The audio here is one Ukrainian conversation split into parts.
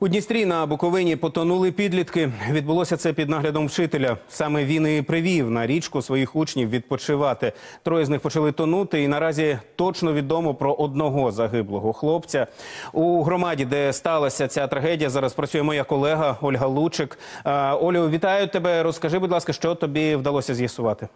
У Дністрі на Буковині потонули підлітки. Відбулося це під наглядом вчителя. Саме він і привів на річку своїх учнів відпочивати. Троє з них почали тонути, і наразі точно відомо про одного загиблого хлопця. У громаді, де сталася ця трагедія, зараз працює моя колега Ольга Лучик. Е, Олю, вітаю тебе. Розкажи, будь ласка, що тобі вдалося з'ясувати.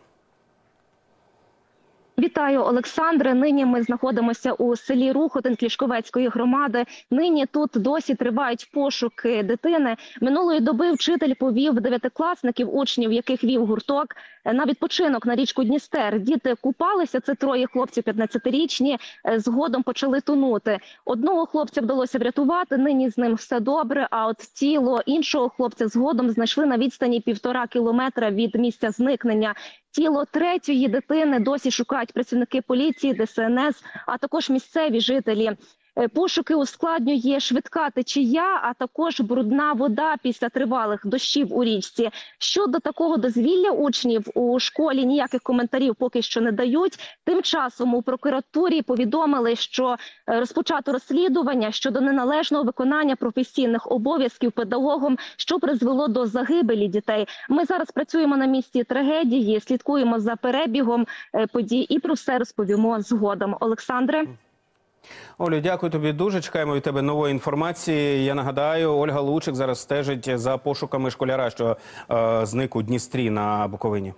Вітаю, Олександре. Нині ми знаходимося у селі Рухотин Клішковецької громади. Нині тут досі тривають пошуки дитини. Минулої доби вчитель повів дев'ятикласників, учнів, яких вів гурток, на відпочинок на річку Дністер. Діти купалися. Це троє хлопців 15-річні, е, Згодом почали тонути. Одного хлопця вдалося врятувати. Нині з ним все добре. А от тіло іншого хлопця згодом знайшли на відстані півтора кілометра від місця зникнення. Тіло третьої дитини досі шукають працівники поліції, ДСНС, а також місцеві жителі. Е, Пошуки ускладнює швидка течія, а також брудна вода після тривалих дощів у річці. Щодо такого дозвілля учнів у школі ніяких коментарів поки що не дають. Тим часом у прокуратурі повідомили, що е, розпочато розслідування щодо неналежного виконання професійних обов'язків педагогом, що призвело до загибелі дітей. Ми зараз працюємо на місці трагедії, слідкуємо за перебігом е, подій і про все розповімо згодом. Олександре. Олю, дякую тобі дуже. Чекаємо від тебе нової інформації. Я нагадаю, Ольга Лучик зараз стежить за пошуками школяра, що е, зник у Дністрі на Буковині.